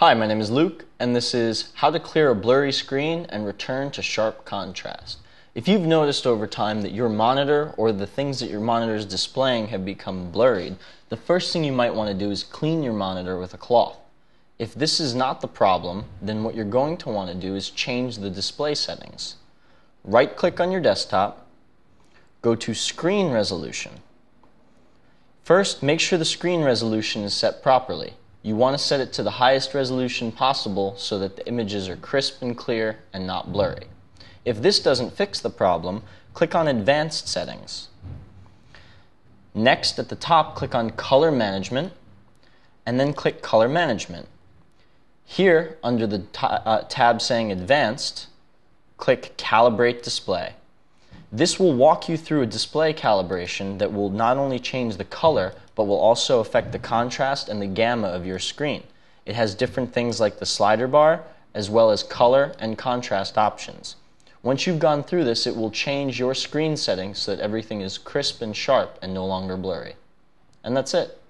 Hi, my name is Luke, and this is how to clear a blurry screen and return to sharp contrast. If you've noticed over time that your monitor or the things that your monitor is displaying have become blurred, the first thing you might want to do is clean your monitor with a cloth. If this is not the problem, then what you're going to want to do is change the display settings. Right click on your desktop, go to Screen Resolution. First, make sure the screen resolution is set properly. You want to set it to the highest resolution possible so that the images are crisp and clear and not blurry. If this doesn't fix the problem, click on Advanced Settings. Next, at the top, click on Color Management, and then click Color Management. Here, under the uh, tab saying Advanced, click Calibrate Display. This will walk you through a display calibration that will not only change the color, but will also affect the contrast and the gamma of your screen. It has different things like the slider bar, as well as color and contrast options. Once you've gone through this, it will change your screen settings so that everything is crisp and sharp and no longer blurry. And that's it.